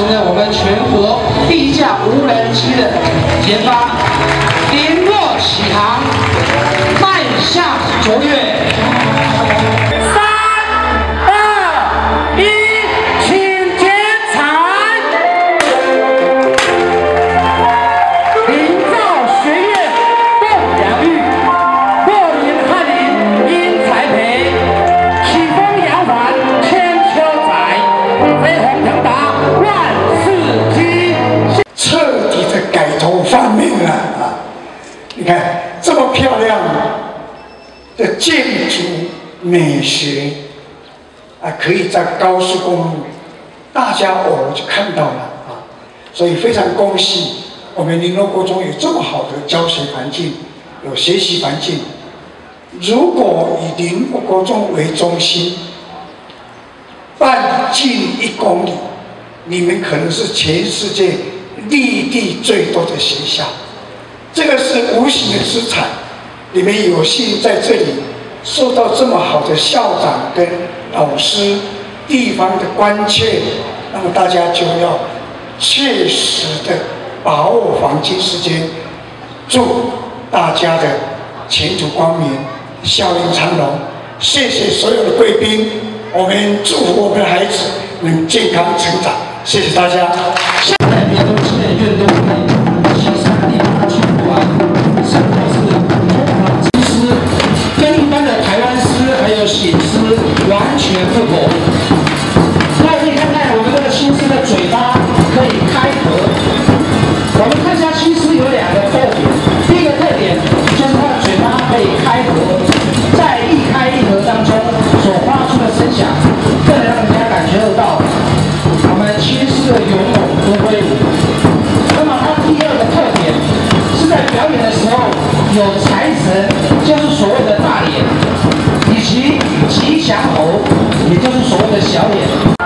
现在我们全国第一架无人机的研发，零落起航，迈向卓越。你看这么漂亮的建筑美学啊，可以在高速公路，大家偶尔就看到了啊，所以非常恭喜我们宁乐国中有这么好的教学环境，有学习环境。如果以宁乐国中为中心，半径一公里，你们可能是全世界立地最多的学校。这个是无形的资产，你们有幸在这里受到这么好的校长跟老师、地方的关切，那么大家就要切实的把握黄金时间，祝大家的前途光明、笑颜长龙。谢谢所有的贵宾，我们祝福我们的孩子能健康成长。谢谢大家。完全不同。大家可以看看我们这个心狮的嘴巴可以开合。我们看一下心狮有两个特点，第一个特点就是它的嘴巴可以开合，在一开一合当中所发出的声响，更能让人家感觉得到我们心狮的勇猛和威武。那么它第二个特点是在表演的时候有财神，就是。Piauí.